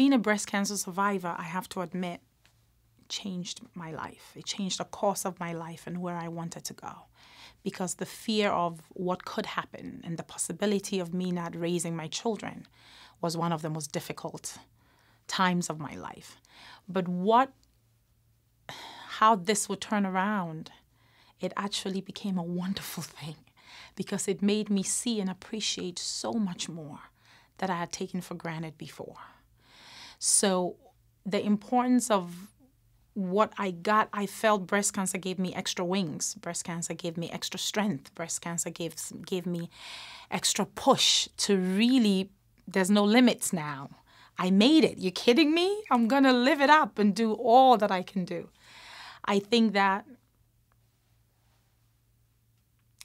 being a breast cancer survivor, I have to admit, changed my life. It changed the course of my life and where I wanted to go. Because the fear of what could happen and the possibility of me not raising my children was one of the most difficult times of my life. But what, how this would turn around, it actually became a wonderful thing because it made me see and appreciate so much more that I had taken for granted before. So, the importance of what I got, I felt breast cancer gave me extra wings. Breast cancer gave me extra strength. Breast cancer gave, gave me extra push to really, there's no limits now. I made it. You kidding me? I'm going to live it up and do all that I can do. I think that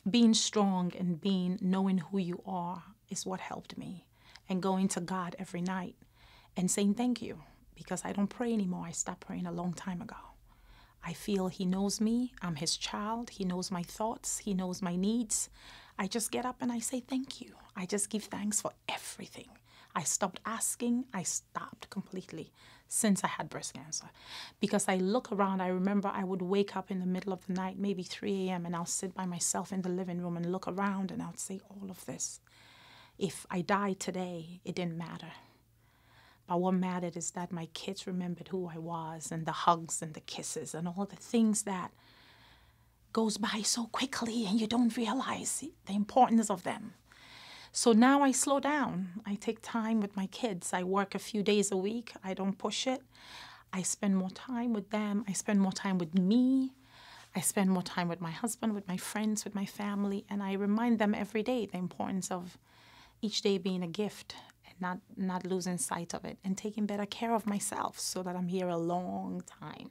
being strong and being knowing who you are is what helped me and going to God every night and saying thank you because I don't pray anymore. I stopped praying a long time ago. I feel He knows me. I'm His child. He knows my thoughts. He knows my needs. I just get up and I say thank you. I just give thanks for everything. I stopped asking. I stopped completely since I had breast cancer. Because I look around, I remember I would wake up in the middle of the night, maybe 3 a.m., and I'll sit by myself in the living room and look around and I'll say all of this. If I died today, it didn't matter. But what mattered is that my kids remembered who I was and the hugs and the kisses and all the things that goes by so quickly and you don't realize the importance of them. So now I slow down. I take time with my kids. I work a few days a week. I don't push it. I spend more time with them. I spend more time with me. I spend more time with my husband, with my friends, with my family, and I remind them every day the importance of each day being a gift not not losing sight of it and taking better care of myself so that I'm here a long time.